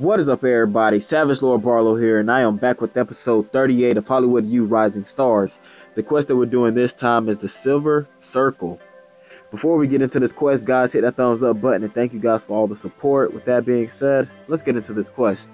What is up, everybody? Savage Lord Barlow here, and I am back with episode 38 of Hollywood U Rising Stars. The quest that we're doing this time is the Silver Circle. Before we get into this quest, guys, hit that thumbs up button and thank you guys for all the support. With that being said, let's get into this quest.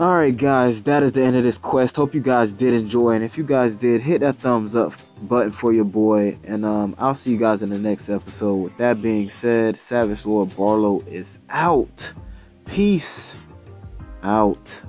Alright guys, that is the end of this quest. Hope you guys did enjoy. And if you guys did, hit that thumbs up button for your boy. And um, I'll see you guys in the next episode. With that being said, Savage Lord Barlow is out. Peace out.